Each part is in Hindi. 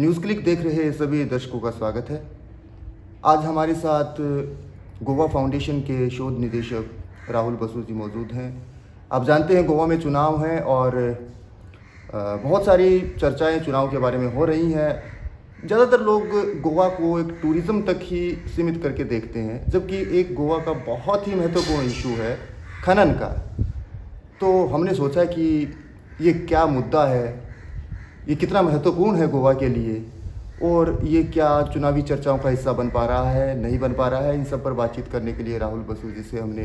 न्यूज़ क्लिक देख रहे सभी दर्शकों का स्वागत है। आज हमारे साथ गोवा फाउंडेशन के शोध निदेशक राहुल बसु जी मौजूद हैं। आप जानते हैं गोवा में चुनाव हैं और बहुत सारी चर्चाएँ चुनाव के बारे में हो रही हैं। ज़्यादातर लोग गोवा को एक टूरिज़्म तक ही सीमित करके देखते हैं, जबकि एक गोवा का बहुत ही महत्वपूर्ण इशू है खनन का। तो हमने सोचा कि ये क्या मुद्दा है ये कितना महत्वपूर्ण है गोवा के लिए? और ये क्या चुनावी चर्चाओं का हिस्सा बन पा रहा है नहीं बन पा रहा है? इन सब पर बातचीत करने के लिए राहुल बसु जी से हमने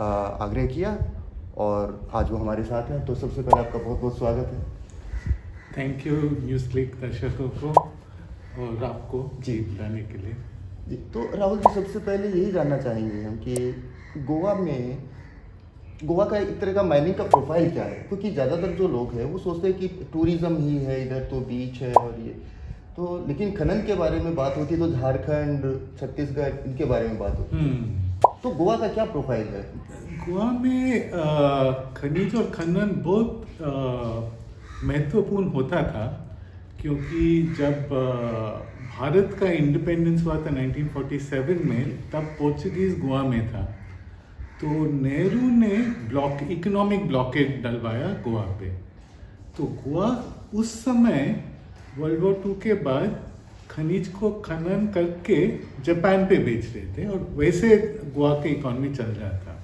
आग्रह किया और आज वो हमारे साथ हैं। तो सबसे पहले आपका बहुत बहुत स्वागत है। थैंक यू न्यूज़ क्लिक दर्शकों को और आपको जी। बुलाने के लिए। जी तो राहुल जी सबसे पहले यही जानना चाहेंगे हम कि गोवा में गोवा का एक तरह का माइनिंग का प्रोफ़ाइल क्या है? क्योंकि ज़्यादातर जो लोग हैं वो सोचते हैं कि टूरिज़्म ही है इधर तो बीच है और ये। तो लेकिन खनन के बारे में बात होती है तो झारखंड छत्तीसगढ़ इनके बारे में बात होती है। हम्म। तो गोवा का क्या प्रोफ़ाइल है? गोवा में खनिज और खनन बहुत महत्वपूर्ण होता था क्योंकि जब भारत का इंडिपेंडेंस हुआ था 1947 में तब पोर्चुगीज गोवा में था। तो नेहरू ने ब्लॉक इकोनॉमिक ब्लॉकेट डलवाया गोवा पे। तो गोवा उस समय वर्ल्ड वॉर टू के बाद खनिज को खनन करके जापान पे बेच रहे थे और वैसे गोवा की इकोनॉमी चल रहा था।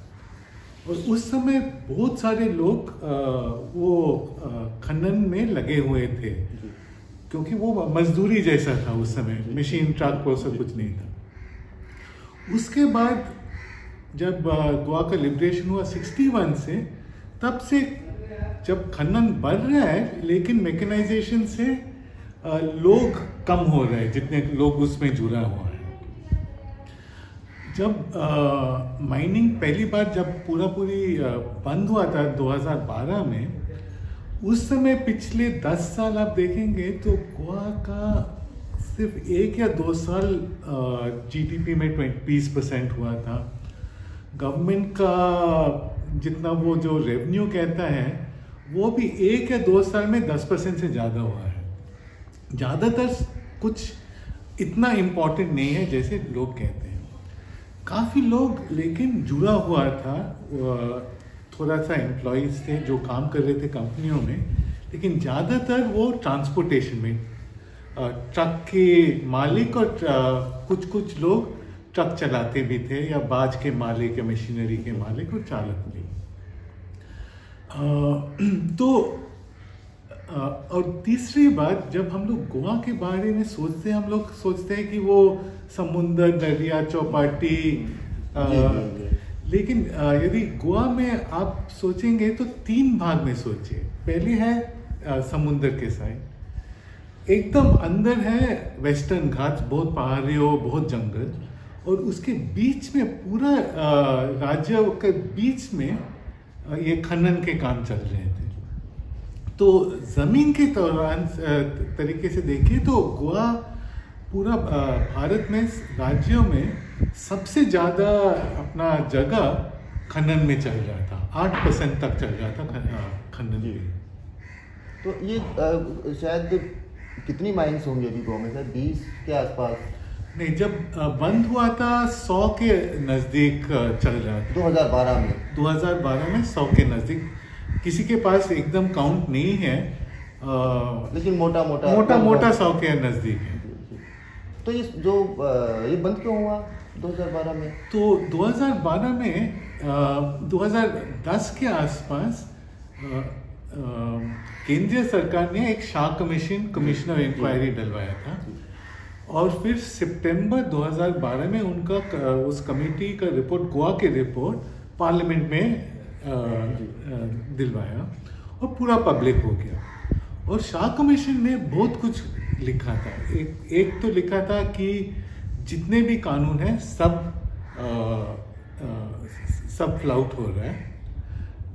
और उस समय बहुत सारे लोग वो खनन में लगे हुए थे। क्योंकि वो मजदूरी जैसा था उस समय मशीन ट्रक वो सब कुछ नहीं था। उसके बाद जब गोवा का लिबरेशन हुआ 61 से, तब से जब खनन बढ़ रहा है, लेकिन मैकेनाइजेशन से लोग कम हो रहे हैं, जितने लोग उसमें जुड़ा हुआ है। जब माइनिंग पहली बार जब पूरा पूरी बंद हुआ था 2012 में, उस समय पिछले 10 साल आप देखेंगे तो गोवा का सिर्फ़ एक या दो साल जीडीपी में बीस परसेंट हुआ था। गवर्नमेंट का जितना वो जो रेवेन्यू कहता है, वो भी एक या दो साल में दस परसेंट से ज़्यादा हुआ है। ज़्यादातर कुछ इतना इम्पोर्टेंट नहीं है जैसे लोग कहते हैं। काफ़ी लोग, लेकिन जुड़ा हुआ था थोड़ा सा एम्प्लॉयज़ थे जो काम कर रहे थे कंपनियों में, लेकिन ज़्यादातर वो ट्रांसपोर्टेशन में ट्रक के मालिक और कुछ कुछ लोग ट्रक चलाते भी थे या बाज के मालिक या मशीनरी के मालिक और चालक भी। तो आ, और तीसरी बात जब हम लोग गोवा के बारे में सोचते हैं हम लोग सोचते हैं कि वो समुंदर दरिया चौपाटी लेकिन यदि गोवा में आप सोचेंगे तो तीन भाग में सोचिए। पहले है आ, समुंदर के साइड। एकदम अंदर है वेस्टर्न घाट बहुत पहाड़ी हो बहुत जंगल। और उसके बीच में पूरा राज्य के बीच में ये खनन के काम चल रहे थे। तो ज़मीन के दौरान तरीके से देखिए तो गोवा पूरा भारत में राज्यों में सबसे ज़्यादा अपना जगह खनन में चल रहा था। आठ परसेंट तक चल रहा था खनन में तो ये शायद कितनी माइंस होंगी अभी गोवा में? सर बीस के आसपास। नहीं जब बंद हुआ था सौ के नज़दीक चल रहा था 2012 में। 2012 में सौ के नज़दीक। किसी के पास एकदम काउंट नहीं है आ, लेकिन मोटा मोटा मोटा मोटा सौ के नज़दीक है। तो ये जो ये बंद क्यों हुआ 2012 में? तो 2012 में आ, 2010 के आसपास केंद्रीय सरकार ने एक शाह कमीशन कमिश्नर इंक्वायरी डलवाया था। और फिर सितंबर 2012 में उनका उस कमेटी का रिपोर्ट गोवा के रिपोर्ट पार्लियामेंट में दिलवाया और पूरा पब्लिक हो गया। और शाह कमीशन ने बहुत कुछ लिखा था। एक एक तो लिखा था कि जितने भी कानून हैं सब आ, आ, सब फ्लाउट हो रहा है।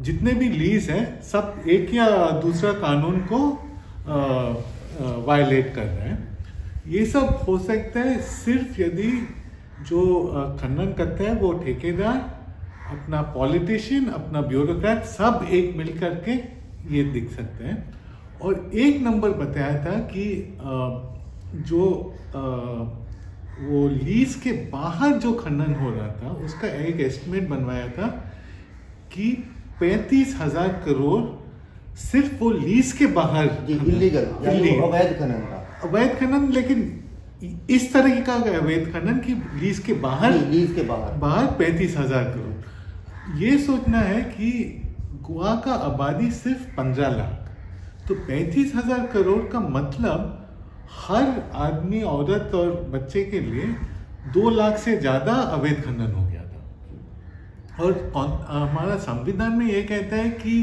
जितने भी लीज हैं सब एक या दूसरा कानून को वायलेट कर रहे हैं। ये सब हो सकता है सिर्फ़ यदि जो खनन करते हैं वो ठेकेदार अपना पॉलिटिशियन अपना ब्यूरोक्रेट सब एक मिल करके ये दिख सकते हैं। और एक नंबर बताया था कि जो वो लीज के बाहर जो खनन हो रहा था उसका एक एस्टिमेट बनवाया था कि पैंतीस हज़ार करोड़ सिर्फ़ वो लीज के बाहर इलीगल अवैध खनन था। अवैध खनन लेकिन इस तरह का अवैध खनन की लीज के बाहर लीज के बाहर। बाहर पैंतीस हज़ार करोड़। ये सोचना है कि गोवा का आबादी सिर्फ़ पंद्रह लाख। तो पैंतीस हज़ार करोड़ का मतलब हर आदमी औरत और बच्चे के लिए दो लाख से ज़्यादा अवैध खनन हो गया था। और हमारा संविधान में ये कहता है कि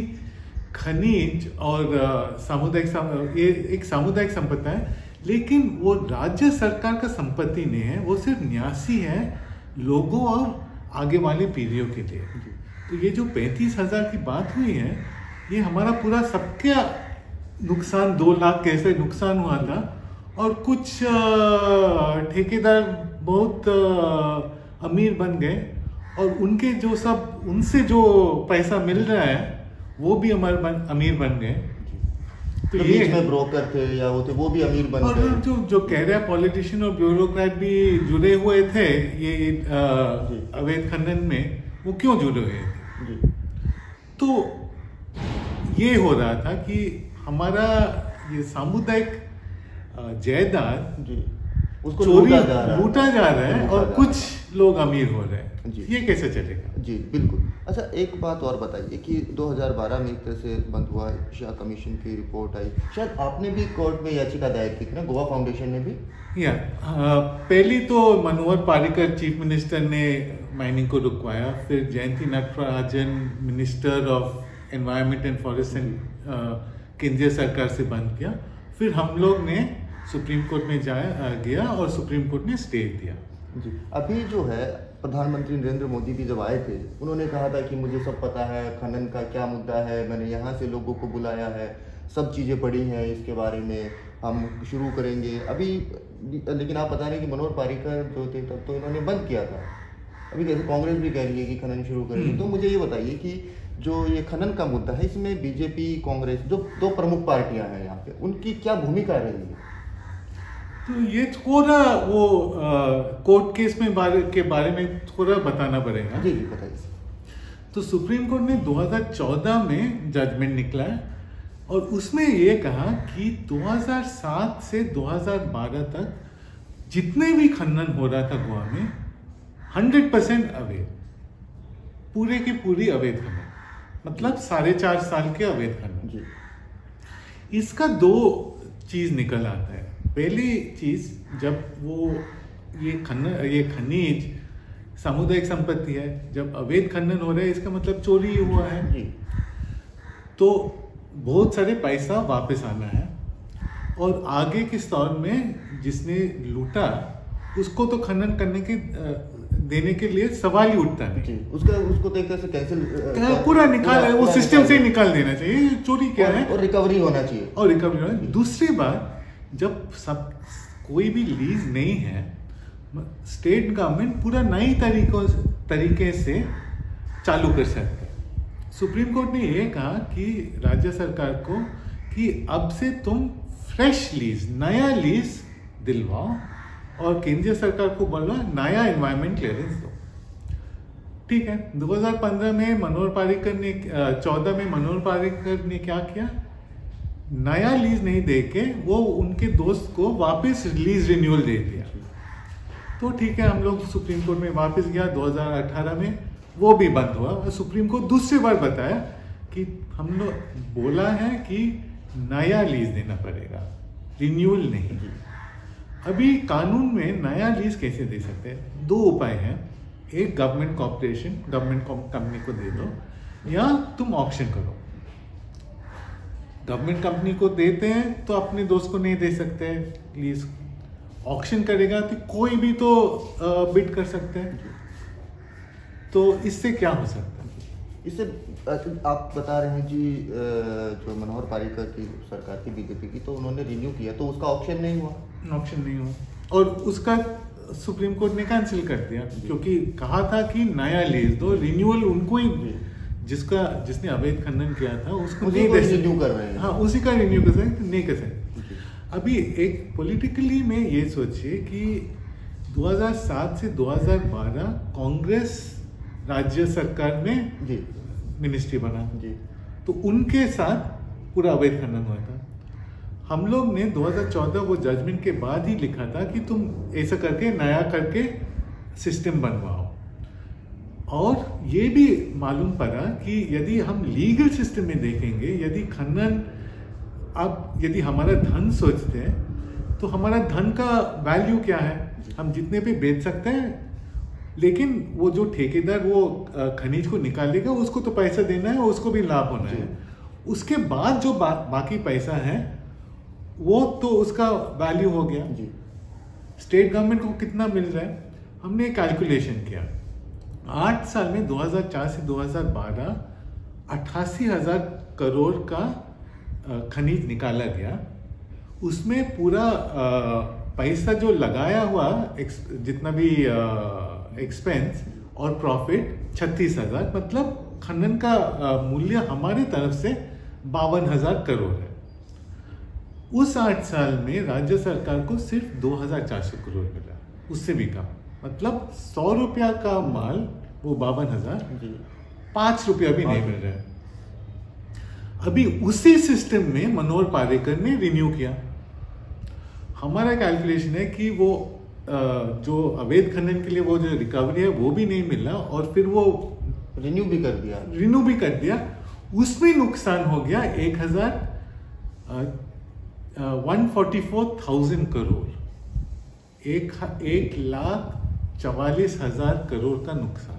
खनिज और सामुदायिक ये एक सामुदायिक संपदा है। लेकिन वो राज्य सरकार का संपत्ति नहीं है वो सिर्फ़ न्यासी है लोगों और आगे वाले पीढ़ियों के लिए। तो ये जो पैंतीस हज़ार की बात हुई है ये हमारा पूरा सबके नुकसान दो लाख कैसे नुकसान हुआ था और कुछ ठेकेदार बहुत अमीर बन गए और उनके जो सब उनसे जो पैसा मिल रहा है वो भी हमारे बन, अमीर बन गए। तो, तो ये में ब्रोकर थे या वो थे वो भी अमीर बन गए। जो जो कह रहे हैं पॉलिटिशियन और ब्यूरोक्रेट भी जुड़े हुए थे ये अवैध खनन में वो क्यों जुड़े हुए थे? तो ये हो रहा था कि हमारा ये सामुदायिक जायदाद उसको चोरी लूटा जा रहा है और कुछ लोग अमीर हो रहे हैं। जी। ये कैसे चलेगा? जी बिल्कुल। अच्छा एक बात और बताइए कि 2012 में एक तरह से बंद हुआ शाह कमीशन की रिपोर्ट आई। शायद आपने भी कोर्ट में याचिका दायर की थी ना गोवा फाउंडेशन ने भी? या पहली तो मनोहर पारिकर चीफ मिनिस्टर ने माइनिंग को रुकवाया फिर Jayanthi Natarajan minister of environment and forest and केंद्रीय सरकार से बंद किया। फिर हम लोग ने सुप्रीम कोर्ट में जाया गया और सुप्रीम कोर्ट ने स्टे दिया। जी। अभी जो है प्रधानमंत्री नरेंद्र मोदी भी जब आए थे उन्होंने कहा था कि मुझे सब पता है खनन का क्या मुद्दा है मैंने यहाँ से लोगों को बुलाया है सब चीज़ें पड़ी हैं इसके बारे में हम शुरू करेंगे। अभी लेकिन आप बता रहे हैं कि मनोहर पारिकर जो थे तब तो इन्होंने बंद किया था। अभी जैसे कांग्रेस भी कह रही है कि खनन शुरू करेंगे हम्म। तो मुझे ये बताइए कि जो ये खनन का मुद्दा है इसमें बीजेपी कांग्रेस जो दो प्रमुख पार्टियाँ हैं यहाँ पे उनकी क्या भूमिका रही है? तो ये थोड़ा वो कोर्ट केस में बारे के बारे में थोड़ा बताना पड़ेगा। जी जी बताइए तो सुप्रीम कोर्ट ने 2014 में जजमेंट निकला है और उसमें ये कहा कि 2007 से 2012 तक जितने भी खनन हो रहा था गोवा में 100 परसेंट अवैध। पूरे की पूरी अवैध खनन। मतलब साढ़े चार साल के अवैध खनन। इसका दो चीज़ निकल आता है। पहली चीज़ जब वो ये खन ये खनिज सामुदायिक संपत्ति है जब अवैध खनन हो रहा है इसका मतलब चोरी हुआ है। तो बहुत सारे पैसा वापस आना है और आगे के स्तर में जिसने लूटा उसको तो खनन करने के देने के लिए सवाल ही उठता नहीं। उसका उसको तो एक तरह से कैंसिल पूरा निकाल वो सिस्टम से ही निकाल देना चाहिए चोरी क्या है? और रिकवरी होना चाहिए। और रिकवरी होना। दूसरी बात जब सब कोई भी लीज नहीं है स्टेट गवर्नमेंट पूरा नई तरीकों तरीके से चालू कर सकते हैं। सुप्रीम कोर्ट ने यह कहा कि राज्य सरकार को कि अब से तुम फ्रेश लीज नया लीज दिलवाओ और केंद्रीय सरकार को बोलो नया एनवायरमेंट क्लियरेंस दो। ठीक है 2015 में मनोहर पारिकर ने 14 में मनोहर पारिकर ने क्या किया? नया लीज नहीं दे के वो उनके दोस्त को वापस लीज रिन्यूअल दे दिया। तो ठीक है, हम लोग सुप्रीम कोर्ट में वापस गया 2018 में। वो भी बंद हुआ। और सुप्रीम कोर्ट दूसरी बार बताया कि हम लोग बोला है कि नया लीज देना पड़ेगा। रिन्यूअल नहीं। अभी कानून में नया लीज कैसे दे सकते हैं? दो उपाय हैं। एक गवर्नमेंट कॉर्पोरेशन गवर्नमेंट कंपनी को दे दो। या तुम ऑप्शन करो। गवर्नमेंट कंपनी को देते हैं तो अपने दोस्त को नहीं दे सकते लीज ऑक्शन करेगा तो कोई भी तो बिड कर सकते हैं। तो इससे क्या हो सकता है? इससे आप बता रहे हैं जी जो मनोहर पारिकर की सरकार की बीजेपी की तो उन्होंने रिन्यू किया तो उसका ऑप्शन नहीं हुआ। ऑप्शन नहीं हुआ। और उसका सुप्रीम कोर्ट ने कैंसिल कर दिया क्योंकि कहा था कि नया लीज दो रिन्यूअल उनको ही जिसका जिसने अवैध खनन किया था उसको उसी नहीं दे सकते कर रहे हैं। हाँ उसी का रिन्यू कर सकते नहीं कर सकते अभी एक पॉलिटिकली में ये सोचिए कि 2007 से 2012 कांग्रेस राज्य सरकार में जी। मिनिस्ट्री बना। जी। तो उनके साथ पूरा अवैध खनन हुआ था। हम लोग ने 2014 वो जजमेंट के बाद ही लिखा था कि तुम ऐसा करके नया करके सिस्टम बनवाओ। और ये भी मालूम पड़ा कि यदि हम लीगल सिस्टम में देखेंगे यदि खनन अब यदि हमारा धन सोचते हैं तो हमारा धन का वैल्यू क्या है? हम जितने पे बेच सकते हैं लेकिन वो जो ठेकेदार वो खनिज को निकालेगा उसको तो पैसा देना है उसको भी लाभ होना है। उसके बाद जो बा, बाकी पैसा है वो तो उसका वैल्यू हो गया। जी। स्टेट गवर्नमेंट को कितना मिल रहा है? हमने कैलकुलेशन किया। आठ साल में 2004 से 2012 अट्ठासी हज़ार करोड़ का खनिज निकाला गया। उसमें पूरा पैसा जो लगाया हुआ जितना भी एक्सपेंस और प्रॉफिट छत्तीस हज़ार मतलब खनन का मूल्य हमारे तरफ़ से बावन हज़ार करोड़ है। उस आठ साल में राज्य सरकार को सिर्फ़ 2,400 करोड़ मिला। उससे भी कम मतलब सौ रुपया का माल वो बावन हज़ार? पाँच रुपया भी नहीं मिल रहा है। अभी उसी सिस्टम में मनोहर पारेकर ने रिन्यू किया। हमारा कैलकुलेशन है कि वो जो अवैध खनन के लिए वो जो रिकवरी है वो भी नहीं मिला और फिर वो रिन्यू भी कर दिया। रिन्यू भी कर दिया। उसमें नुकसान हो गया एक हज़ार one forty four thousand crore. एक एक लाख चवालीस हज़ार करोड़ का नुकसान।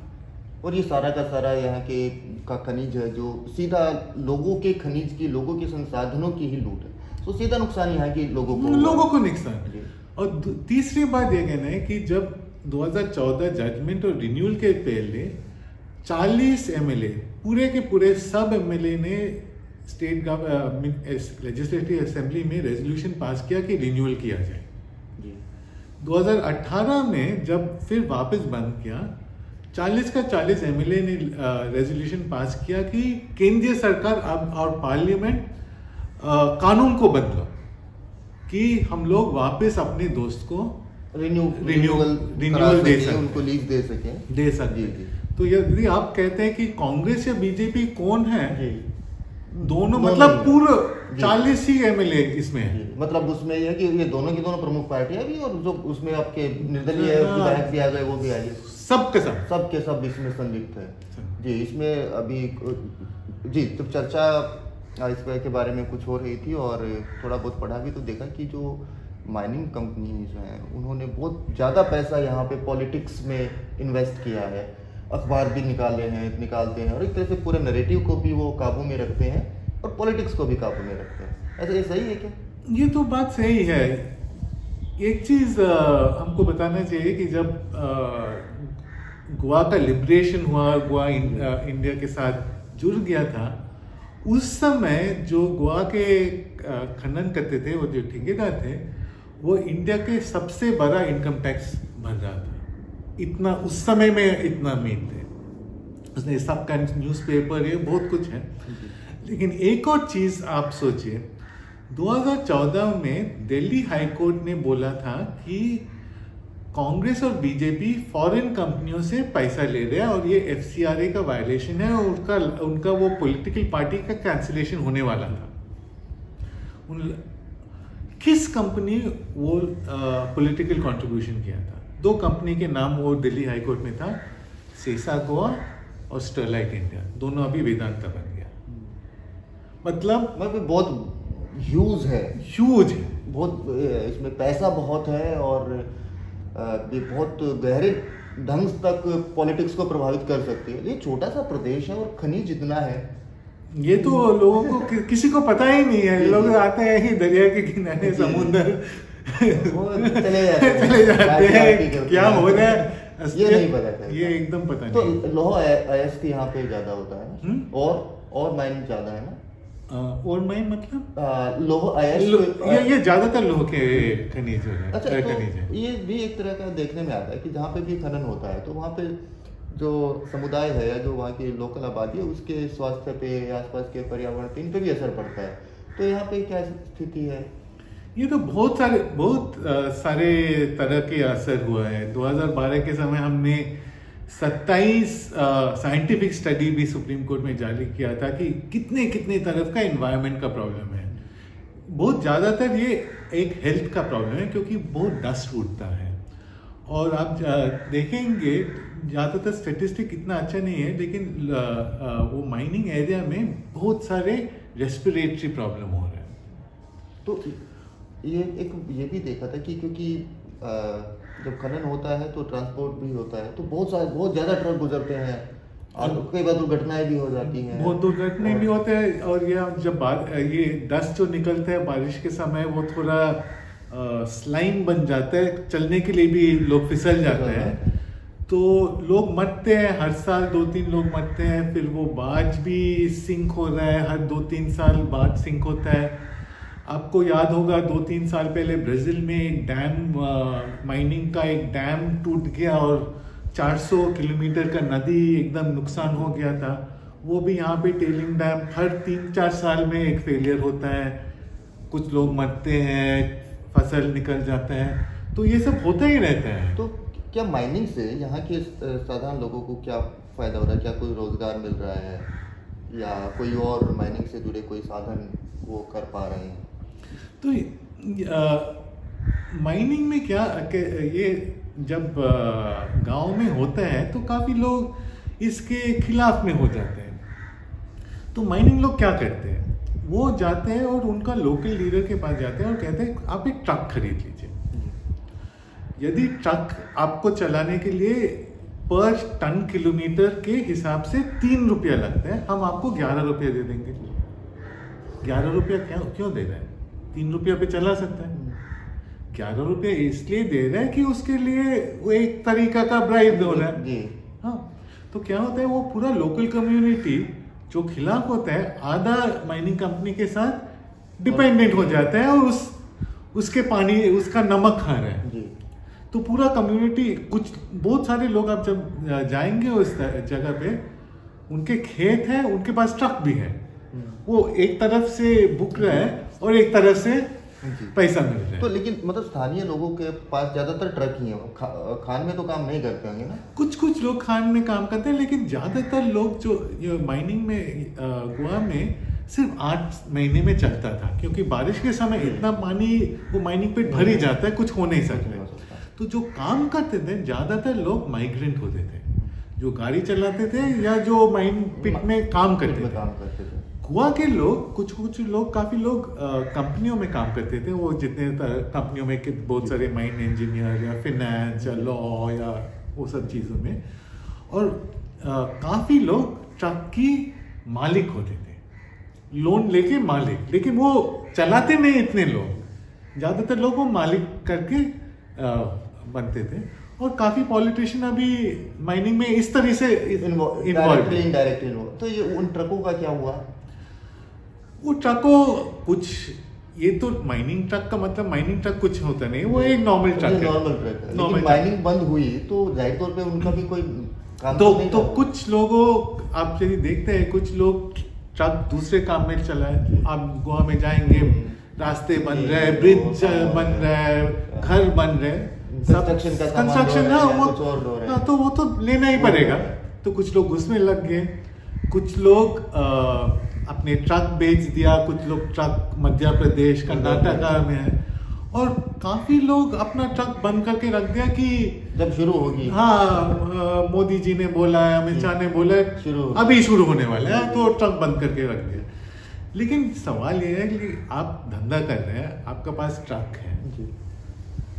और ये सारा का सारा यहाँ के का खनिज है जो सीधा लोगों के खनिज की लोगों के संसाधनों की ही लूट है। तो सीधा नुकसान यहाँ के लोगों को लोगों को नुकसान। और तीसरी बात ये कहना है कि जब 2014 जजमेंट और रिन्यूअल के पहले 40 एमएलए पूरे के पूरे सब एमएलए ने स्टेट लेजिस्लेटिव असेंबली में रेजोल्यूशन पास किया कि रिन्यूअल किया जाए। जी। 2018 में जब फिर वापस बंद किया 40 का 40 एमएलए ने रेजोल्यूशन पास किया कि केंद्रीय सरकार अब और पार्लियामेंट कानून को बदलो कि हम लोग वापस अपने दोस्त को रिन्यू Renewal- करा दे सकें, उनको लीज दे सके दे। तो यदि आप कहते हैं कि कांग्रेस या बीजेपी कौन है दोनों मतलब। पूरे जी। 40 ही एमएलए इसमें है मतलब उसमें ये कि ये दोनों की दोनों प्रमुख पार्टियाँ भी और जो उसमें आपके निर्दलीय है। बहस भी आ गए वो भी आ गए सब के सब। सब के सब इसमें संलिप्त है। जी इसमें अभी जी तो चर्चा इस के बारे में कुछ हो रही थी और थोड़ा बहुत पढ़ा भी तो देखा कि जो माइनिंग कंपनीज़ हैं उन्होंने बहुत ज़्यादा पैसा यहाँ पे पॉलिटिक्स में इन्वेस्ट किया है। अखबार भी निकाले हैं निकालते हैं और एक तरह से पूरे नरेटिव को भी वो काबू में रखते हैं और पॉलिटिक्स को भी काबू में रखते हैं। ऐसा ये सही है क्या? ये तो बात सही है। एक चीज़ हमको बताना चाहिए कि जब अ, गोवा का लिबरेशन हुआ गोवा अ, इंडिया के साथ जुड़ गया था। उस समय जो गोवा के खनन करते थे वो जो ठेकेदार थे वो इंडिया के सबसे बड़ा इनकम टैक्स भर रहा था। इतना उस समय में इतना मेन थे। उसने सबका न्यूज़पेपर ये बहुत कुछ है। लेकिन एक और चीज़ आप सोचिए 2014 में दिल्ली हाई कोर्ट ने बोला था कि कांग्रेस और बीजेपी फॉरेन कंपनियों से पैसा ले रहे हैं और ये एफसीआरए का वायलेशन है और उनका उनका वो पॉलिटिकल पार्टी का कैंसिलेशन होने वाला था। उन किस कंपनी वो पॉलिटिकल कंट्रीब्यूशन किया था? दो कंपनी के नाम वो दिल्ली हाई कोर्ट में था सेसा गोवा और स्टरलाइट इंडिया दोनों अभी वेदांता बन गया। मतलब मतलब बहुत ह्यूज है। ह्यूज है। बहुत इसमें पैसा बहुत है और ये बहुत गहरे ढंग तक पॉलिटिक्स को प्रभावित कर सकती है। ये छोटा सा प्रदेश है और खनिज इतना है। ये तो लोगों को कि, किसी को पता ही नहीं है। लोग आते हैं ही दरिया के किनारे। समुंदर। चले जाते हैं। चले जाते हैं। क्या हो रहा है। ये नहीं पता चलता। ये एकदम पता नहीं तो नहीं लोहा अयस्क यहाँ पे ज़्यादा होता है हम्म? और और माइन ज़्यादा है ना। और मैं मतलब लोह लो- ये ये ज़्यादातर लोह के खनिज हो अच्छा तो खनिज है। ये भी एक तरह का देखने में आता है कि जहाँ पे भी खनन होता है तो वहाँ पे जो समुदाय है या जो वहाँ की लोकल आबादी है उसके स्वास्थ्य पे आसपास के पर्यावरण पे इन पे भी असर पड़ता है। तो यहाँ पे क्या स्थिति है? ये तो बहुत सारे बहुत आ, सारे तरह के असर हुआ है। 2012 के समय हमने 27 साइंटिफिक स्टडी भी सुप्रीम कोर्ट में जारी किया था कि कितने कितने तरफ़ का इन्वायरमेंट का प्रॉब्लम है। बहुत ज़्यादातर ये एक हेल्थ का प्रॉब्लम है क्योंकि बहुत डस्ट उठता है। और आप देखेंगे, ज़्यादातर स्टेटिस्टिक इतना अच्छा नहीं है, लेकिन वो माइनिंग एरिया में बहुत सारे रेस्पिरेटरी प्रॉब्लम हो रहे हैं। तो ये, एक, ये भी देखा था कि क्योंकि जब खनन होता है तो ट्रांसपोर्ट भी होता है। तो बहुत सारे बहुत ज़्यादा ट्रक गुजरते हैं। और कई बार दुर्घटनाएँ भी हो जाती हैं। बहुत दुर्घटनाएँ भी होते हैं। और ये जब ये डस्ट जो निकलते हैं बारिश के समय वो थोड़ा स्लाइम बन जाता है। चलने के लिए भी लोग फिसल जाते हैं। तो लोग मरते हैं। हर साल दो तीन लोग मरते हैं। फिर वो बाज भी सिंक हो रहा है। हर दो तीन साल बाद सिंक होता है। आपको याद होगा दो तीन साल पहले ब्राज़ील में एक डैम माइनिंग का एक डैम टूट गया और 400 किलोमीटर का नदी एकदम नुकसान हो गया था। वो भी यहाँ पे टेलिंग डैम, हर तीन चार साल में एक फेलियर होता है। कुछ लोग मरते हैं, फ़सल निकल जाता है। तो ये सब होता ही रहता है। तो क्या माइनिंग से यहाँ के साधारण लोगों को क्या फ़ायदा हो रहा है? क्या कोई रोज़गार मिल रहा है? या कोई और माइनिंग से जुड़े कोई साधन वो कर पा रहे हैं? तो माइनिंग में क्या ये जब गाँव में होता है तो काफ़ी लोग इसके खिलाफ में हो जाते हैं। तो माइनिंग लोग क्या करते हैं? वो जाते हैं और उनका लोकल लीडर के पास जाते हैं और कहते हैं, आप एक ट्रक खरीद लीजिए। यदि ट्रक आपको चलाने के लिए पर टन किलोमीटर के हिसाब से तीन रुपया लगता है, हम आपको ग्यारह रुपया दे देंगे। ग्यारह रुपया क्यों क्यों दे रहे हैं? तीन रुपया पे चला सकता है। ग्यारह रुपया इसलिए दे रहे हैं कि उसके लिए वो एक तरीका का ब्राइब हो रहा है। हाँ तो क्या होता है वो पूरा लोकल कम्युनिटी जो खिलाफ होता है आधा माइनिंग कंपनी के साथ डिपेंडेंट हो जाता है और उस उसके पानी उसका नमक खा रहा है। तो पूरा कम्युनिटी कुछ बहुत सारे लोग आप जब जाएँगे उस जगह पे उनके खेत है उनके पास ट्रक भी है। हम्म। वो एक तरफ़ से बुक रहा है और एक तरह से पैसा मिल रहा है तो लेकिन मतलब स्थानीय लोगों के पास ज़्यादातर ट्रक ही है। खा, खान में तो काम नहीं करते होंगे ना? कुछ कुछ लोग खान में काम करते हैं लेकिन ज़्यादातर लोग जो माइनिंग में गोवा में सिर्फ़ आठ महीने में चलता था क्योंकि बारिश के समय इतना पानी वो माइनिंग पे भर ही जाता है कुछ हो नहीं सकता। तो जो काम करते थे ज़्यादातर लोग माइग्रेंट होते थे। जो गाड़ी चलाते थे या जो माइन पिट में काम करते थे। काम करते थे। गोवा के लोग कुछ कुछ लोग काफ़ी लोग कंपनियों में काम करते थे। वो जितने कंपनियों में बहुत सारे माइंड इंजीनियर या फिनेंस या लॉ या वो सब चीज़ों में। और काफ़ी लोग ट्रक की मालिक होते थे। लोन लेके मालिक लेकिन वो चलाते नहीं इतने लोग। ज़्यादातर लोग वो मालिक करके आ, बनते थे। और काफ़ी पॉलिटिशियन अभी माइनिंग में इस तरह से इन्वॉल्व तो ये उन ट्रकों का क्या हुआ? वो ट्रकों कुछ ये तो माइनिंग ट्रक का मतलब माइनिंग ट्रक कुछ होता नहीं वो एक नॉर्मल ट्रक है। नॉर्मल ट्रक है। नॉर्मल माइनिंग बंद हुई तो ज़ाहिर तौर पे उनका भी कोई काम तो तो, तो कुछ लोगों आप यदि देखते हैं कुछ लोग ट्रक दूसरे काम में चला है आप गोवा में जाएँगे रास्ते बन रहे हैं ब्रिज बन रहे हैं। घर बन रहे कंस्ट्रक्शन का कंस्ट्रक्शन हाँ वो हाँ तो वो तो लेना ही पड़ेगा। तो कुछ लोग उसमें लग गए कुछ लोग अपने ट्रक बेच दिया कुछ लोग ट्रक मध्य प्रदेश कर्नाटका में है। और काफ़ी लोग अपना ट्रक बंद करके रख दिया कि जब शुरू होगी। हाँ मोदी जी ने बोला है अमित शाह ने बोला है शुरू। अभी शुरू होने वाला हैं तो ट्रक बंद करके रख दिया। लेकिन सवाल ये है कि आप धंधा कर रहे हैं आपके पास ट्रक है।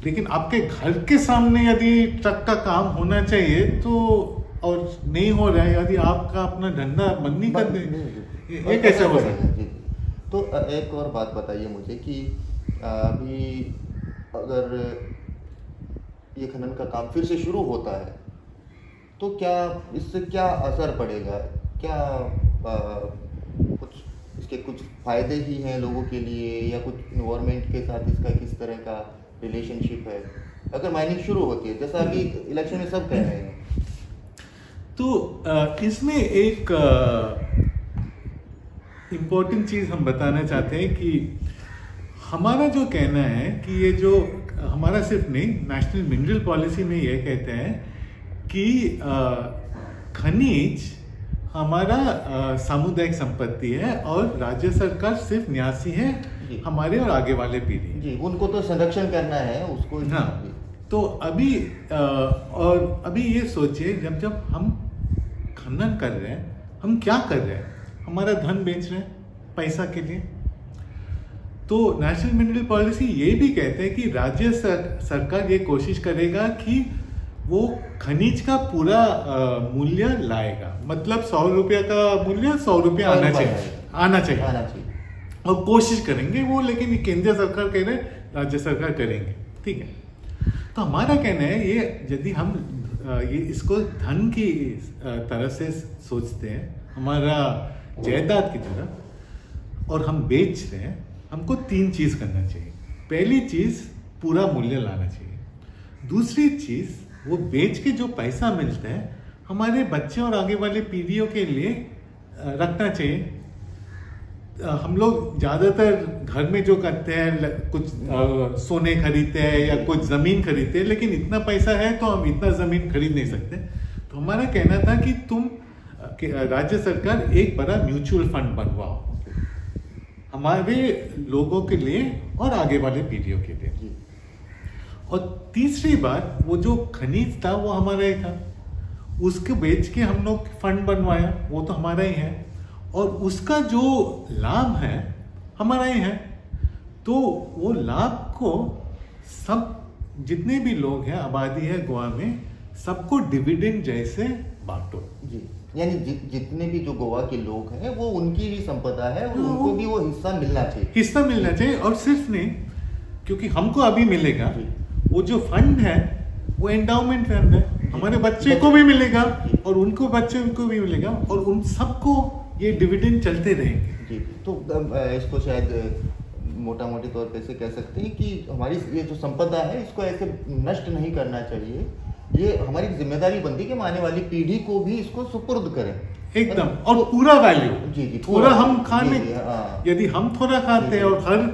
लेकिन आपके घर के सामने यदि ट्रक का काम होना चाहिए तो और नहीं हो रहा है यदि आपका अपना धंधा बंद नहीं कर दे ये कैसे हो सकता है तो एक और बात बताइए मुझे कि अभी अगर ये खनन का काम फिर से शुरू होता है तो क्या इससे क्या असर पड़ेगा? क्या आ, कुछ इसके कुछ फ़ायदे ही हैं लोगों के लिए या कुछ इन्वायरमेंट के साथ इसका किस तरह का रिलेशनशिप है? अगर माइनिंग शुरू होती है जैसा अभी इलेक्शन में सब कह रहे हैं। तो इसमें एक इम्पोर्टेंट चीज़ हम बताना चाहते हैं कि हमारा जो कहना है कि ये जो हमारा सिर्फ़ नहीं नेशनल मिनरल पॉलिसी में ये कहते हैं कि खनिज हमारा सामुदायिक संपत्ति है और राज्य सरकार सिर्फ़ न्यासी है हमारे और आगे वाले पीढ़ी। जी उनको तो संरक्षण करना है उसको हाँ तो अभी आ, और अभी ये सोचिए जब जब हम खनन कर रहे हैं हम क्या कर रहे हैं? हमारा धन बेच रहे हैं पैसा के लिए। तो नेशनल मिनरल पॉलिसी ये भी कहते हैं कि राज्य सर, सरकार ये कोशिश करेगा कि वो खनिज का पूरा मूल्य लाएगा। मतलब सौ रुपया का मूल्य सौ रुपया आना चाहिए। आना चाहिए। आना चाहिए। और कोशिश करेंगे वो लेकिन केंद्र सरकार कह रहे राज्य सरकार करेंगे। ठीक है? तो हमारा कहना है ये यदि हम ये इसको धन की तरह से सोचते हैं हमारा जायदाद की तरह, और हम बेच रहे हैं, हमको तीन चीज़ करना चाहिए। पहली चीज़, पूरा मूल्य लाना चाहिए। दूसरी चीज़, वो बेच के जो पैसा मिलता है, हमारे बच्चे और आगे वाले पीढ़ियों के लिए रखना चाहिए। हम लोग ज़्यादातर घर में जो करते हैं कुछ सोने खरीदते हैं या कुछ ज़मीन खरीदते हैं, लेकिन इतना पैसा है तो हम इतना ज़मीन खरीद नहीं सकते। तो हमारा कहना था कि तुम राज्य सरकार एक बड़ा म्यूचुअल फंड बनवाओ। हमारे लोगों के लिए और आगे वाले पीढ़ियों के लिए। और तीसरी बात वो जो खनिज था वो हमारा ही था। उसके बेच के हम लोग फंड बनवाया वो तो हमारा ही है। और उसका जो लाभ है हमारा ही है। तो वो लाभ को सब जितने भी लोग हैं आबादी है गोवा में सबको डिविडेंड जैसे बांटो जी। यानी जि, जितने भी जो गोवा के लोग हैं वो उनकी भी संपदा है और हाँ, उनको भी वो हिस्सा मिलना चाहिए। हिस्सा मिलना चाहिए और सिर्फ़ नहीं क्योंकि हमको अभी मिलेगा वो जो फंड है वो एंडाउमेंट फंड है हमारे बच्चे को भी मिलेगा और उनको बच्चे उनको भी मिलेगा और उन सबको ये डिविडेंड चलते रहेंगे। जी। तो इसको शायद मोटा मोटी तौर पे से कह सकते हैं कि हमारी ये जो संपदा है इसको ऐसे नष्ट नहीं करना चाहिए। ये हमारी ज़िम्मेदारी बनती कि आने वाली पीढ़ी को भी इसको सुपुर्द करें। एकदम। और तो, पूरा वैल्यू जी जी थोड़ा हम खाने हाँ। यदि हम थोड़ा खाते हैं और हर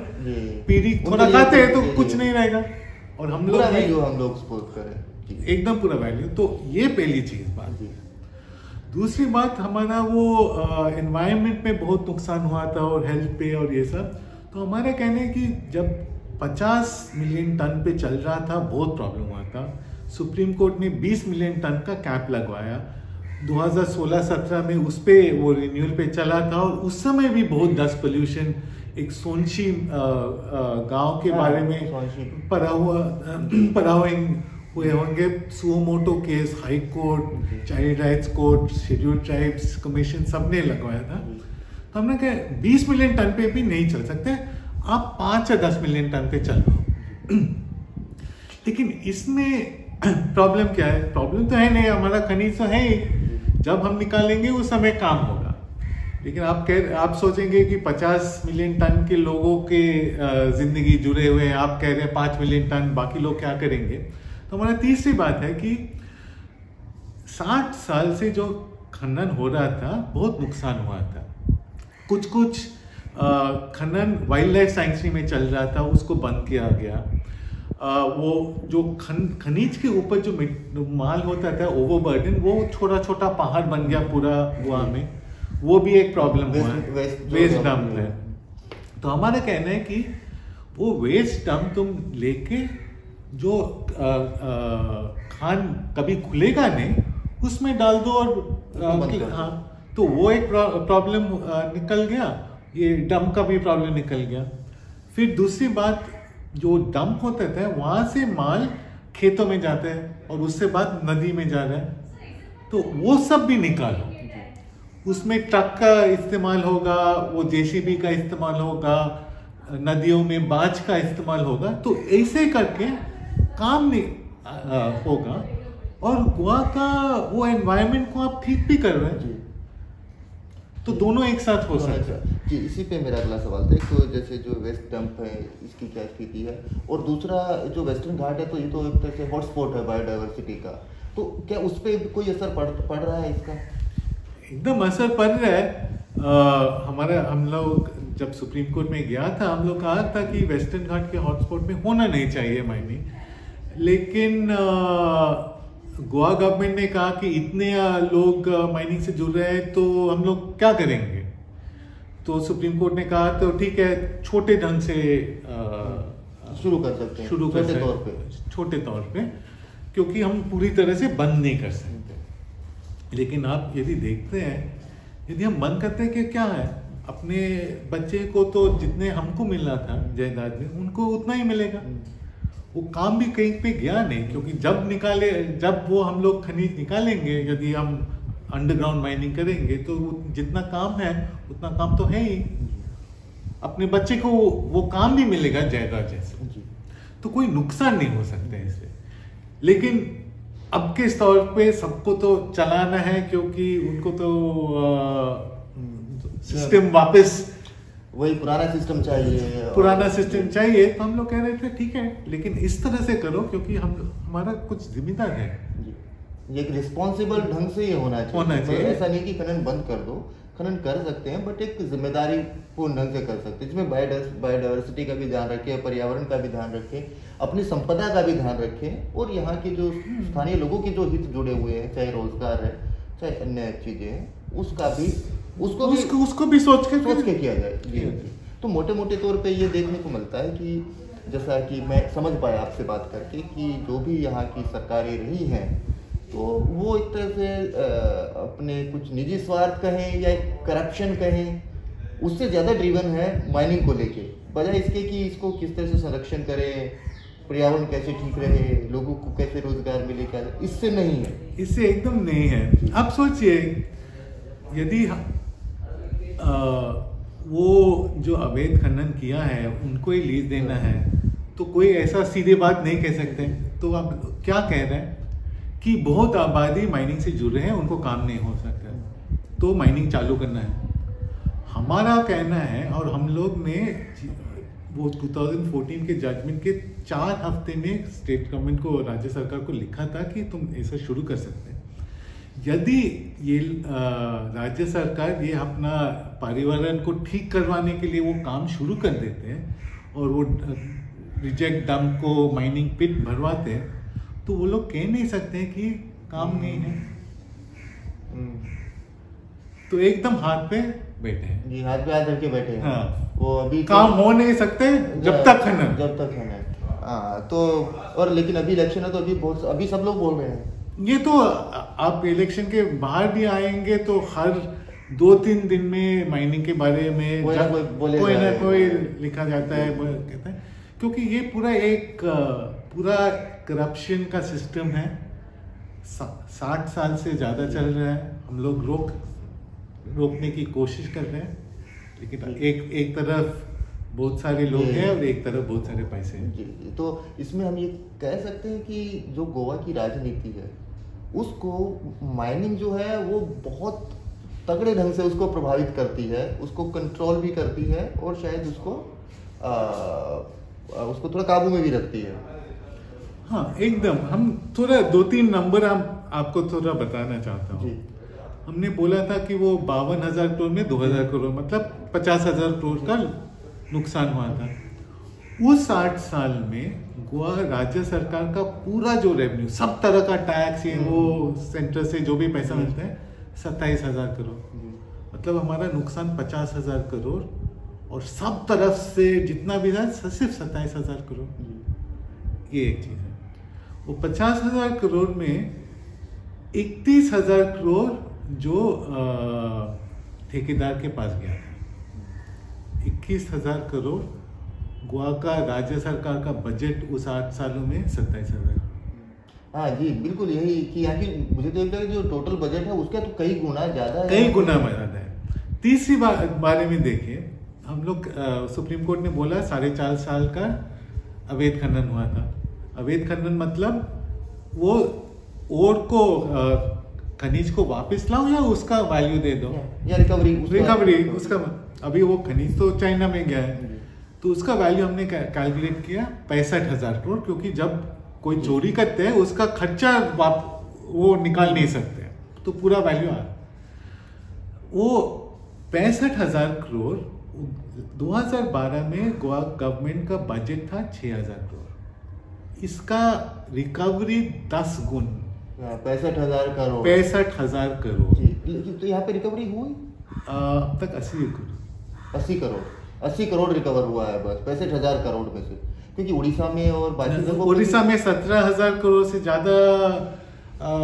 पीढ़ी थोड़ा खाते हैं तो कुछ नहीं रहेगा। और हम लोग वैल्यू हम लोग सपोर्ट करें। एकदम पूरा वैल्यू तो ये पहली चीज़ बात। है दूसरी बात हमारा वो इन्वायरमेंट में बहुत नुकसान हुआ था और हेल्थ पे और ये सब। तो हमारा कहना है कि जब 50 मिलियन टन पे चल रहा था बहुत प्रॉब्लम हुआ था। सुप्रीम कोर्ट ने 20 मिलियन टन का कैप लगवाया। 2016-17 में उस पर वो रिन्यूअल पे चला था और उस समय भी बहुत डस्ट पोल्यूशन एक सोनशी गाँव के हाँ, बारे में पढ़ा हुआ हुआ हुए होंगे। Suo motu case high court child rights court schedule tribes commission सबने लगवाया था। तो हमने कहा 20 मिलियन टन पे भी नहीं चल सकते। आप पाँच या दस मिलियन टन पे चल लेकिन इसमें प्रॉब्लम क्या है? प्रॉब्लम तो है नहीं, हमारा खनिज तो है ही। जब हम निकालेंगे, उस समय काम होगा। लेकिन आप कह आप सोचेंगे कि 50 मिलियन टन के लोगों के ज़िंदगी जुड़े हुए हैं। आप कह रहे हैं पाँच मिलियन टन, बाकी लोग क्या करेंगे? तो हमारा तीसरी बात है कि साठ साल से जो खनन हो रहा था, बहुत नुकसान हुआ था। कुछ कुछ खनन वाइल्ड लाइफ साइंसरी में चल रहा था, उसको बंद किया गया। वो जो खन खनिज के ऊपर जो माल होता था ओवरबर्डन वो छोटा छोटा पहाड़ बन गया पूरा गोवा में। वो भी एक प्रॉब्लम हुआ। है वेस्ट डंप है। तो हमारा कहना है कि वो वेस्ट डंप तुम लेके जो आ, आ, खान कभी खुलेगा नहीं उसमें डाल दो और हाँ तो वो एक प्रॉब्लम निकल गया। ये डम का भी प्रॉब्लम निकल गया। फिर दूसरी बात जो डंप होते थे, वहाँ से माल खेतों में जाते हैं और उससे बाद नदी में जा रहे हैं। तो वो सब भी निकालो। उसमें ट्रक का इस्तेमाल होगा, वो जेसीबी का इस्तेमाल होगा, नदियों में बाज का इस्तेमाल होगा। तो ऐसे करके काम नहीं होगा। और गोवा का, वो एनवायरनमेंट को आप ठीक भी कर रहे हैं। तो दोनों एक साथ हो सकते हैं। जी इसी पे मेरा अगला सवाल था। एक तो जैसे जो वेस्ट डंप है इसकी क्या स्थिति है? और दूसरा जो वेस्टर्न घाट है तो ये तो एक तरह से हॉटस्पॉट है बायोडाइवर्सिटी का। तो क्या उस पर कोई असर पड़ पड़ रहा है इसका? एकदम असर पड़ रहा है। आ, हमारा हम लोग जब सुप्रीम कोर्ट में गया था हम लोग कहा था कि वेस्टर्न घाट के हॉटस्पॉट में होना नहीं चाहिए माइनिंग लेकिन गोवा गवर्नमेंट ने कहा कि इतने लोग माइनिंग से जुड़ रहे हैं तो हम लोग क्या करेंगे? तो सुप्रीम कोर्ट ने कहा तो ठीक है छोटे ढंग से शुरू कर सकते हैं शुरू कर तौर पे। छोटे तौर पे क्योंकि हम पूरी तरह से बंद नहीं कर सकते। लेकिन आप यदि देखते हैं यदि हम बंद करते हैं कि क्या है? अपने बच्चे को तो जितने हमको मिलना था जयदाद में उनको उतना ही मिलेगा। वो काम भी कहीं पे गया नहीं क्योंकि जब निकाले जब वो हम लोग खनिज निकालेंगे यदि हम अंडरग्राउंड माइनिंग करेंगे तो जितना काम है उतना काम तो है ही। अपने बच्चे को वो काम भी मिलेगा जायदाद जैसे। तो कोई नुकसान नहीं हो सकता है इससे। लेकिन अब के तौर पे सबको तो चलाना है क्योंकि उनको तो सिस्टम वापस वही पुराना सिस्टम चाहिए पुराना सिस्टम चाहिए तो हम लोग कह रहे थे ठीक है लेकिन इस तरह से करो क्योंकि हम हमारा कुछ जिम्मेदार है। ये एक रिस्पॉन्सिबल ढंग से ये होना चाहिए। होना चाहिए। ऐसा नहीं कि खनन बंद कर दो खनन कर सकते हैं बट एक ज़िम्मेदारी पूर्ण ढंग से कर सकते हैं जिसमें बायोडाइवर्सिटी का भी ध्यान रखें पर्यावरण का भी ध्यान रखें अपनी संपदा का भी ध्यान रखें और यहाँ के जो स्थानीय लोगों के जो हित जुड़े हुए हैं चाहे रोज़गार है चाहे अन्य चीज़ें हैं उसका भी उसको भी उसको, उसको भी सोच के सोच के किया जाए तो मोटे मोटे तौर पे ये देखने को मिलता है कि जैसा कि मैं समझ पाया आपसे बात करके कि जो भी यहाँ की सरकारें रही हैं तो वो एक तरह से अपने कुछ निजी स्वार्थ कहें या करप्शन कहें उससे ज़्यादा ड्रीवन है माइनिंग को लेके। बजाय इसके कि इसको किस तरह से संरक्षण करें पर्यावरण कैसे ठीक रहे लोगों को कैसे रोज़गार मिले क्या इससे नहीं है। इससे एकदम नहीं है। आप सोचिए यदि वो जो अवैध खनन किया है, उनको ही लीज देना है। तो कोई ऐसा सीधे बात नहीं कह सकते। तो आप क्या कह रहे हैं? कि बहुत आबादी माइनिंग से जुड़ रहे हैं, उनको काम नहीं हो सकता। तो माइनिंग चालू करना है। हमारा कहना है, और हम लोग ने वो 2014 के जजमेंट के चार हफ़्ते में स्टेट गवर्नमेंट को राज्य सरकार को लिखा था कि तुम ऐसा शुरू कर सकते हैं। यदि ये राज्य सरकार ये अपना पर्यावरण को ठीक करवाने के लिए वो काम शुरू कर देते हैं और वो रिजेक्ट डम को माइनिंग पिट भरवाते हैं तो वो लोग कह नहीं सकते कि काम नहीं है। हम्म। तो एकदम हाथ पे बैठे हैं। जी हाथ पे हाथ रख के बैठे हैं। हाँ। वो अभी तो काम हो नहीं सकते जब तक खनन जब तक खनन हाँ तो और लेकिन अभी इलेक्शन है तो अभी बहुत अभी सब लोग बोल रहे हैं। ये तो आप इलेक्शन के बाहर भी आएँगे तो हर दो तीन दिन में माइनिंग के बारे में कोई ना कोई, कोई ना कोई लिखा जाता है कहते हैं। क्योंकि ये पूरा एक पूरा करप्शन का सिस्टम है। साठ साल से ज़्यादा चल रहा है। हम लोग रोक रोकने की कोशिश कर रहे हैं। लेकिन एक एक तरफ़ बहुत सारे लोग हैं और एक तरफ़ बहुत सारे पैसे हैं। तो इसमें हम ये कह सकते हैं कि जो गोवा की राजनीति है उसको माइनिंग जो है वो बहुत तगड़े ढंग से उसको प्रभावित करती है उसको कंट्रोल भी करती है और शायद उसको आ, उसको थोड़ा काबू में भी रखती है। हाँ एकदम। हम थोड़ा दो तीन नंबर हम आपको थोड़ा बताना चाहता हूँ। हमने बोला था कि वो बावन हज़ार करोड़ में दो हज़ार करोड़ मतलब पचास हज़ार करोड़ का नुकसान हुआ था। उस आठ साल में गोवा राज्य सरकार का पूरा जो रेवेन्यू सब तरह का टैक्स ये वो सेंटर से जो भी पैसा मिलता है सत्ताईस हज़ार करोड़। मतलब हमारा नुकसान पचास हज़ार करोड़ और सब तरफ़ से जितना भी था सिर्फ़ सत्ताईस हज़ार करोड़। ये एक चीज़ है। वो पचास हज़ार करोड़ में इकतीस हज़ार करोड़ जो ठेकेदार के पास गया था। इक्कीस हज़ार करोड़ गोवा का राज्य सरकार का बजट उस आठ सालों में सत्ताईस हज़ार। हाँ जी बिल्कुल यही कि यहाँ की मुझे तो लगता है जो टोटल बजट है उसका तो कई गुना ज़्यादा है। कई गुना ज़्यादा है। तीसरी बारे में देखिए हम लोग सुप्रीम कोर्ट ने बोला साढ़े चार साल का अवैध खनन हुआ था। अवैध खनन मतलब वो और को खनिज को वापस लाओ या उसका वैल्यू दे दो? या रिकवरी रिकवरी उसका अभी वो खनिज तो चाइना में गया है। तो उसका वैल्यू हमने कैलकुलेट किया पैंसठ हज़ार करोड़ क्योंकि जब कोई चोरी करते हैं उसका खर्चा वो निकाल नहीं सकते तो पूरा वैल्यू आ वो पैंसठ हज़ार करोड़ 2012 में गोवा गवर्नमेंट का बजट था 6000 करोड़। इसका रिकवरी 10 गुण। पैंसठ हज़ार करोड़। पैंसठ हज़ार करोड़। लेकिन तो यहाँ पे रिकवरी हुई अब तक अस्सी करोड़। अस्सी करोड़। अस्सी करोड़ रिकवर हुआ है बस पैंसठ हज़ार करोड़ में से क्योंकि उड़ीसा में और बाकी जगहों उड़ीसा में सत्रह हज़ार करोड़ से ज़्यादा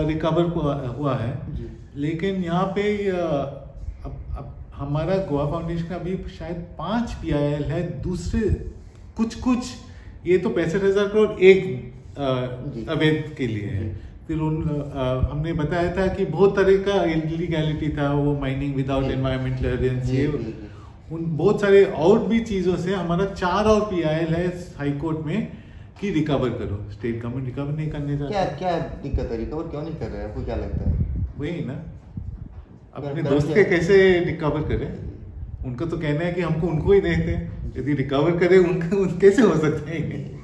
रिकवर हुआ है। लेकिन यहाँ पे अब, अब हमारा गोवा फाउंडेशन का अभी शायद पाँच पी है दूसरे कुछ कुछ ये तो पैंसठ हज़ार करोड़ एक अवैध के लिए है। फिर उन अ, हमने बताया था कि बहुत तरह का इलीगैलिटी था वो माइनिंग विदाउट। एनवायरमेंटल क्लियरेंस ये। उन बहुत सारे और भी चीज़ों से हमारा चार और पी आई एल है हाई कोर्ट में कि रिकवर करो। स्टेट गवर्नमेंट रिकवर नहीं करने जा क्या क्या दिक्कत है? रिकवर क्यों नहीं कर रहे? आपको क्या लगता है? वही ना। अपने दोस्त के कैसे रिकवर करें? उनका तो कहना है कि हमको उनको ही देते हैं। यदि रिकवर करे उनका उन कैसे हो सकते हैं?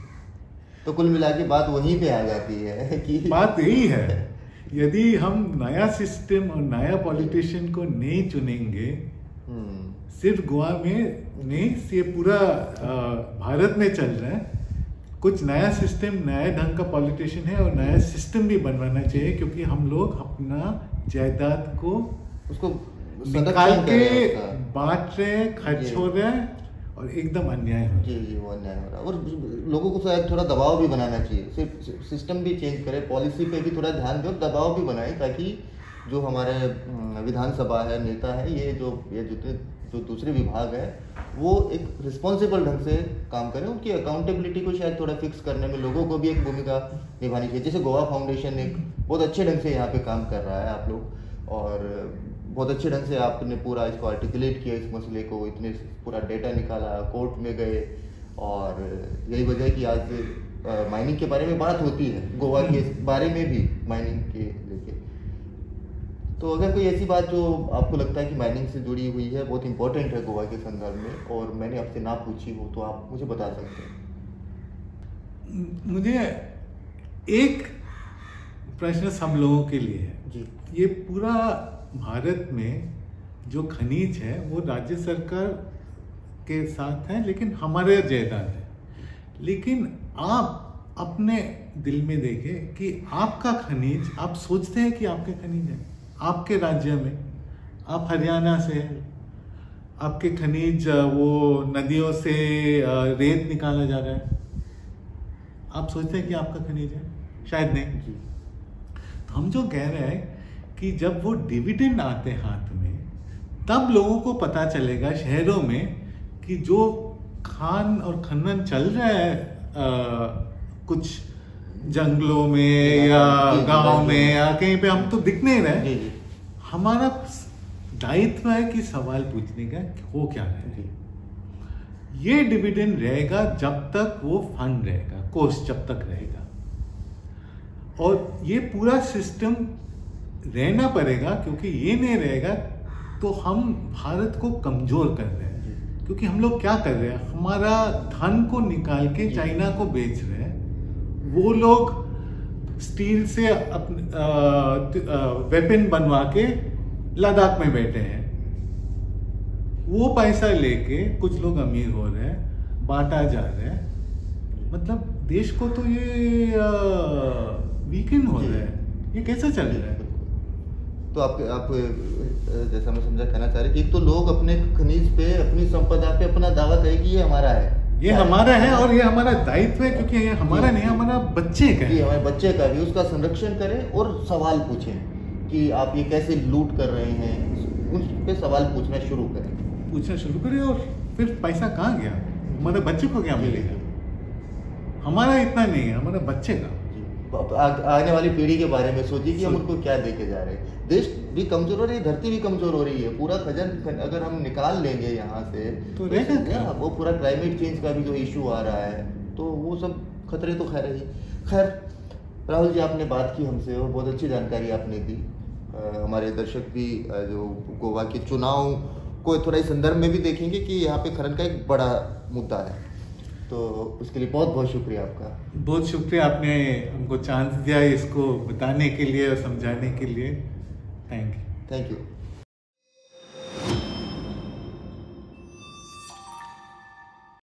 तो कुल मिला के बात वहीं पे आ जाती है कि बात यही है। यदि हम नया सिस्टम और नया पॉलिटिशियन को नहीं चुनेंगे हम्म, सिर्फ़ गोवा में नहीं ये पूरा भारत में चल रहा है। कुछ नया सिस्टम नया ढंग का पॉलिटिशियन है और नया सिस्टम भी बनवाना चाहिए क्योंकि हम लोग अपना जायदाद को उसको निकाल के बांट रहे हैं खर्च हो रहे हैं और एकदम अन्याय हो जी जी वो अन्याय हो रहा है। और लोगों को शायद थोड़ा दबाव भी बनाना चाहिए। सिर्फ़ सिस्टम भी चेंज करें पॉलिसी पे भी थोड़ा ध्यान दो दबाव भी बनाए ताकि जो हमारे विधानसभा है नेता है ये जो ये जितने जो दूसरे विभाग है, वो एक रिस्पॉन्सिबल ढंग से काम करें उनकी अकाउंटेबिलिटी को शायद थोड़ा फिक्स करने में लोगों को भी एक भूमिका निभानी चाहिए। जैसे गोवा फाउंडेशन एक बहुत अच्छे ढंग से यहाँ पे काम कर रहा है आप लोग। और बहुत अच्छे ढंग से आपने पूरा इसको आर्टिकुलेट किया, इस मसले को, इतने पूरा डेटा निकाला कोर्ट में गए। और यही वजह है कि आज माइनिंग के बारे में बात होती है। गोवा के बारे में भी माइनिंग के लेके। तो अगर कोई ऐसी बात जो आपको लगता है कि माइनिंग से जुड़ी हुई है बहुत इंपॉर्टेंट है गोवा के संदर्भ में और मैंने आपसे ना पूछी हो तो आप मुझे बता सकते हैं। मुझे एक प्रश्न सब लोगों के लिए है। जी। ये पूरा भारत में जो खनिज है वो राज्य सरकार के साथ है लेकिन हमारे जायदाद है। लेकिन आप अपने दिल में देखें कि आपका खनिज आप सोचते हैं कि आपके खनिज है। आपके राज्य में आप हरियाणा से हैं आपके खनिज वो नदियों से रेत निकाला जा रहा है। आप सोचते हैं कि आपका खनिज है? शायद नहीं। जी। तो हम जो कह रहे हैं कि जब वो डिविडेंड आते हाथ में तब लोगों को पता चलेगा शहरों में कि जो खान और खनन चल रहा है अ, कुछ जंगलों में या गाँव में या कहीं पे हम तो दिख नहीं रहे। हमारा दायित्व है कि सवाल पूछने का हो क्या है। ये डिविडेंड रहेगा जब तक वो फंड रहेगा कोर्स जब तक रहेगा। और ये पूरा सिस्टम रहना पड़ेगा क्योंकि ये नहीं रहेगा तो हम भारत को कमज़ोर कर रहे हैं। क्योंकि हम लोग क्या कर रहे हैं? हमारा धन को निकाल के चाइना को बेच रहे हैं। वो लोग स्टील से अपने वेपन बनवा के लद्दाख में बैठे हैं। वो पैसा लेके कुछ लोग अमीर हो रहे हैं बांटा जा रहे हैं। मतलब देश को तो ये वीकेंड हो रहा है। ये कैसे चल रहा है? तो आप आप जैसा मैं समझा कहना चाह रहे कि एक तो लोग अपने खनिज पे अपनी संपदा पे अपना दावा करें कि ये हमारा है। ये हमारा है और ये हमारा दायित्व है क्योंकि ये हमारा नहीं हमारा बच्चे का ये हमारे बच्चे का भी उसका संरक्षण करें और सवाल पूछें कि आप ये कैसे लूट कर रहे हैं। उस पर सवाल पूछना शुरू करें। पूछना शुरू करें और फिर पैसा कहाँ गया? हमारे बच्चे को क्या मिलेगा? हमारा इतना नहीं है हमारे बच्चे का। आने वाली पीढ़ी के बारे में सोचिए कि हम उनको क्या देके जा रहे हैं। देश भी कमज़ोर हो रही है धरती भी कमज़ोर हो रही है। पूरा खजन अगर हम निकाल लेंगे यहाँ से तो? हाँ, वो पूरा क्लाइमेट चेंज का भी जो इशू आ रहा है तो वो सब खतरे तो खैर ही खैर राहुल जी आपने बात की हमसे और बहुत अच्छी जानकारी आपने दी। अ, हमारे दर्शक भी जो गोवा के चुनाव को थोड़ा इस संदर्भ में भी देखेंगे कि यहाँ पे खनन का एक बड़ा मुद्दा है। तो उसके लिए बहुत बहुत शुक्रिया आपका। बहुत शुक्रिया आपने हमको चांस दिया इसको बताने के लिए और समझाने के लिए। Thank you thank you